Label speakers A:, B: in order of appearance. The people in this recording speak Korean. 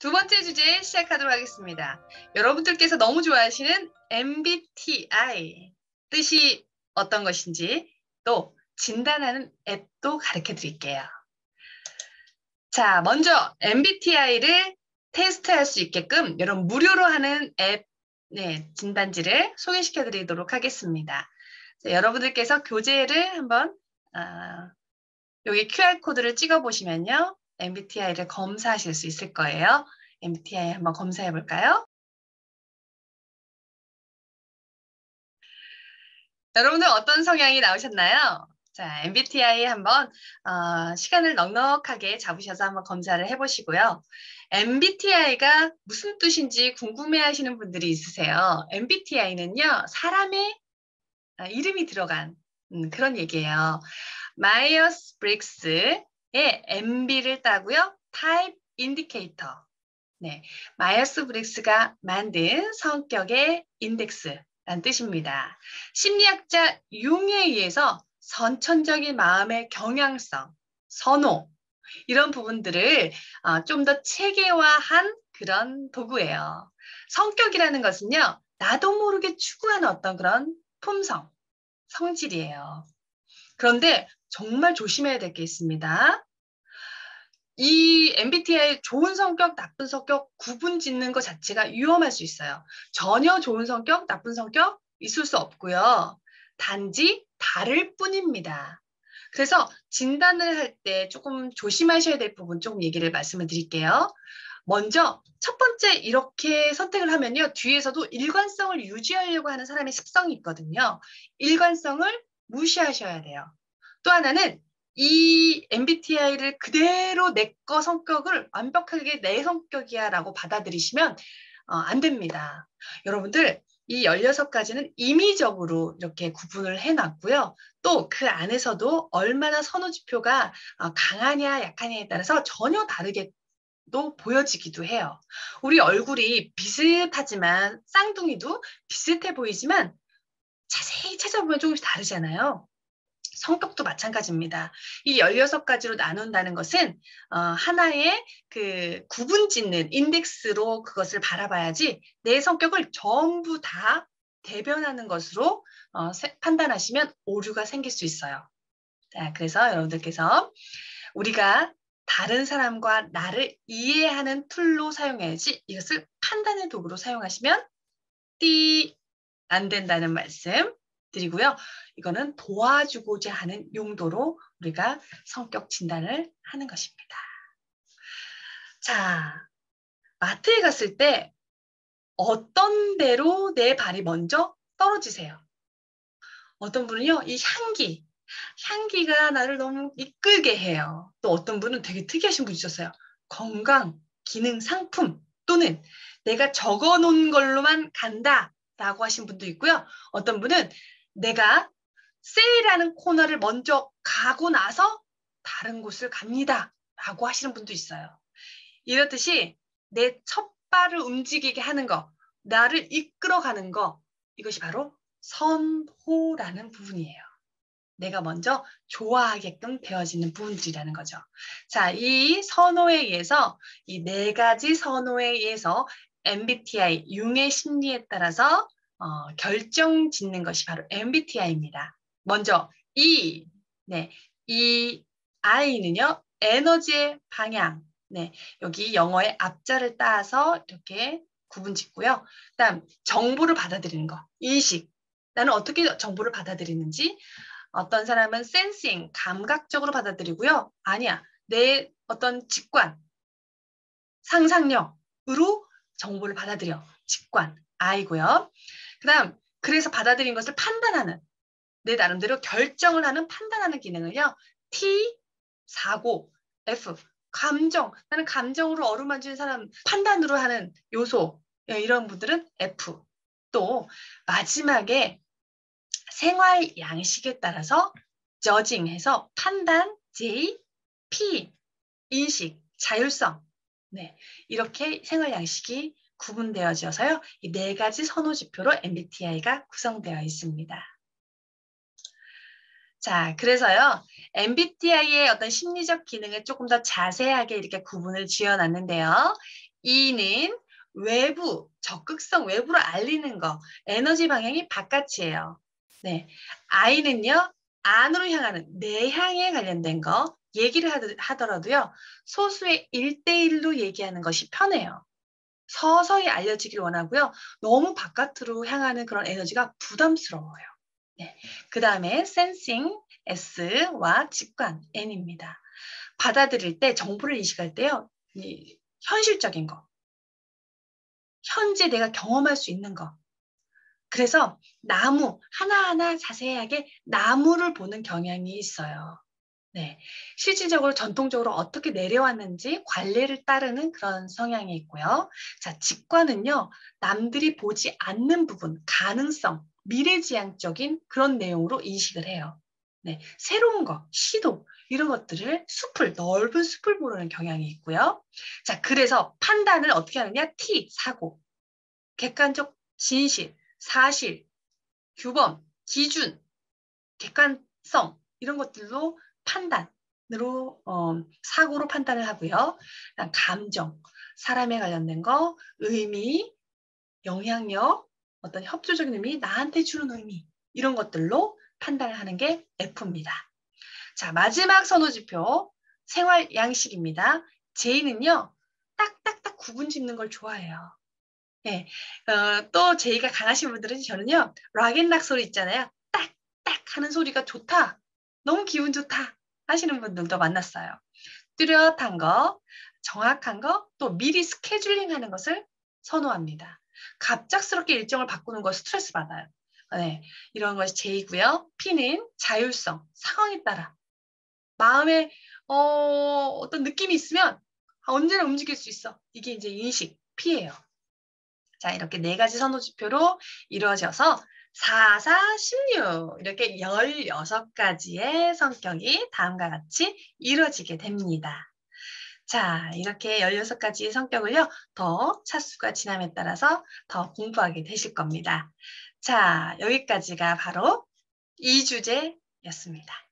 A: 두 번째 주제 시작하도록 하겠습니다. 여러분들께서 너무 좋아하시는 MBTI 뜻이 어떤 것인지 또 진단하는 앱도 가르쳐 드릴게요. 자, 먼저 MBTI를 테스트할 수 있게끔 여러분 무료로 하는 앱 네, 진단지를 소개시켜 드리도록 하겠습니다. 자, 여러분들께서 교재를 한번 아, 여기 QR코드를 찍어 보시면요. MBTI를 검사하실 수 있을 거예요. MBTI 한번 검사해 볼까요? 여러분들 어떤 성향이 나오셨나요? 자, MBTI 한번 어, 시간을 넉넉하게 잡으셔서 한번 검사를 해보시고요. MBTI가 무슨 뜻인지 궁금해하시는 분들이 있으세요. MBTI는요, 사람의 아, 이름이 들어간 음, 그런 얘기예요. 마이어스 브릭스 의 MB를 따고요. Type Indicator. 네, 마이어스 브릭스가 만든 성격의 인덱스란 뜻입니다. 심리학자 융에 의해서 선천적인 마음의 경향성, 선호 이런 부분들을 어, 좀더 체계화한 그런 도구예요. 성격이라는 것은요, 나도 모르게 추구하는 어떤 그런 품성, 성질이에요. 그런데 정말 조심해야 될 게 있습니다. 이 MBTI 좋은 성격, 나쁜 성격 구분 짓는 것 자체가 위험할 수 있어요. 전혀 좋은 성격, 나쁜 성격 있을 수 없고요. 단지 다를 뿐입니다. 그래서 진단을 할 때 조금 조심하셔야 될 부분 조금 얘기를 말씀을 드릴게요. 먼저 첫 번째 이렇게 선택을 하면요. 뒤에서도 일관성을 유지하려고 하는 사람의 습성이 있거든요. 일관성을 무시하셔야 돼요. 또 하나는 이 MBTI를 그대로 내 거 성격을 완벽하게 내 성격이야 라고 받아들이시면 어, 안 됩니다. 여러분들 이 16가지는 임의적으로 이렇게 구분을 해놨고요. 또 그 안에서도 얼마나 선호지표가 어, 강하냐 약하냐에 따라서 전혀 다르게 또 보여지기도 해요. 우리 얼굴이 비슷하지만 쌍둥이도 비슷해 보이지만 자세히 찾아보면 조금씩 다르잖아요. 성격도 마찬가지입니다. 이 16가지로 나눈다는 것은 어, 하나의 그 구분 짓는 인덱스로 그것을 바라봐야지 내 성격을 전부 다 대변하는 것으로 어, 세, 판단하시면 오류가 생길 수 있어요. 자, 그래서 여러분들께서 우리가 다른 사람과 나를 이해하는 tool로 사용해야지 이것을 판단의 도구로 사용하시면 띠 안 된다는 말씀 드리고요. 이거는 도와주고자 하는 용도로 우리가 성격 진단을 하는 것입니다. 자, 마트에 갔을 때 어떤 대로 내 발이 먼저 떨어지세요. 어떤 분은요, 이 향기, 향기가 나를 너무 이끌게 해요. 또 어떤 분은 되게 특이하신 분 있었어요. 건강, 기능, 상품 또는 내가 적어 놓은 걸로만 간다 라고 하신 분도 있고요. 어떤 분은 내가 세일하는 코너를 먼저 가고 나서 다른 곳을 갑니다. 라고 하시는 분도 있어요. 이렇듯이 내 첫 발을 움직이게 하는 거, 나를 이끌어가는 거, 이것이 바로 선호라는 부분이에요. 내가 먼저 좋아하게끔 되어지는 부분들이라는 거죠. 자, 이 선호에 의해서 이 네 가지 선호에 의해서 MBTI 융의 심리에 따라서 어, 결정 짓는 것이 바로 MBTI입니다. 먼저 E, 네, 이 I는요 에너지의 방향, 네, 여기 영어의 앞자를 따서 이렇게 구분 짓고요. 그다음 정보를 받아들이는 거, 인식. 나는 어떻게 정보를 받아들이는지. 어떤 사람은 센싱, 감각적으로 받아들이고요. 아니야, 내 어떤 직관, 상상력으로 정보를 받아들여. 직관, 아이고요. 그 다음, 그래서 받아들인 것을 판단하는, 내 나름대로 결정을 하는 판단하는 기능을요. T, 사고, F, 감정. 나는 감정으로 어루만지는 사람, 판단으로 하는 요소. 예, 이런 분들은 F. 또, 마지막에 생활 양식에 따라서 저징해서 판단, J, P, 인식, 자율성. 네, 이렇게 생활 양식이 구분되어져서요. 이 네 가지 선호 지표로 MBTI가 구성되어 있습니다. 자, 그래서요, MBTI의 어떤 심리적 기능을 조금 더 자세하게 이렇게 구분을 지어 놨는데요. E는 외부, 적극성 외부로 알리는 거, 에너지 방향이 바깥이에요. 네. I는요, 안으로 향하는 내향에 관련된 거 얘기를 하더라도요, 소수의 1대1로 얘기하는 것이 편해요. 서서히 알려지기를 원하고요. 너무 바깥으로 향하는 그런 에너지가 부담스러워요. 네. 그 다음에 sensing, S와 직관, N입니다. 받아들일 때, 정보를 인식할 때요. 현실적인 거. 현재 내가 경험할 수 있는 거. 그래서 나무 하나하나 자세하게 나무를 보는 경향이 있어요. 네. 실질적으로 전통적으로 어떻게 내려왔는지 관례를 따르는 그런 성향이 있고요. 자, 직관은요, 남들이 보지 않는 부분, 가능성, 미래지향적인 그런 내용으로 인식을 해요. 네. 새로운 거, 시도, 이런 것들을 숲을, 넓은 숲을 보는 경향이 있고요. 자, 그래서 판단을 어떻게 하느냐? T, 사고. 객관적 진실, 사실, 규범, 기준, 객관성, 이런 것들로 판단으로 어, 사고로 판단을 하고요. 감정, 사람에 관련된 거, 의미, 영향력, 어떤 협조적인 의미, 나한테 주는 의미 이런 것들로 판단을 하는 게 F입니다. 자 마지막 선호지표 생활 양식입니다. J는요 딱딱딱 구분 짓는 걸 좋아해요. 네. 어, 또 J가 강하신 분들은 저는요 락앤락 소리 있잖아요. 딱딱 하는 소리가 좋다. 너무 기분 좋다. 하시는 분들도 만났어요. 뚜렷한 거, 정확한 거, 또 미리 scheduling 하는 것을 선호합니다. 갑작스럽게 일정을 바꾸는 거 스트레스 받아요. 네, 이런 것이 J고요. P는 자율성, 상황에 따라. 마음에 어, 어떤 느낌이 있으면 언제나 움직일 수 있어. 이게 이제 인식, P예요. 자, 이렇게 네 가지 선호 지표로 이루어져서 4, 4, 16 이렇게 16가지의 성격이 다음과 같이 이루어지게 됩니다. 자, 이렇게 16가지의 성격을요, 더 차수가 지남에 따라서 더 공부하게 되실 겁니다. 자, 여기까지가 바로 이 주제였습니다.